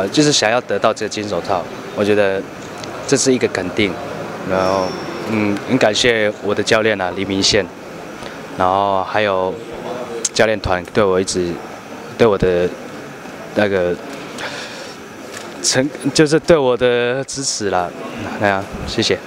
呃，就是想要得到这个金手套，我觉得这是一个肯定。然后，嗯，很感谢我的教练啊，黎明宪，然后还有教练团对我一直对我的那个成，就是对我的支持啦。那样，谢谢。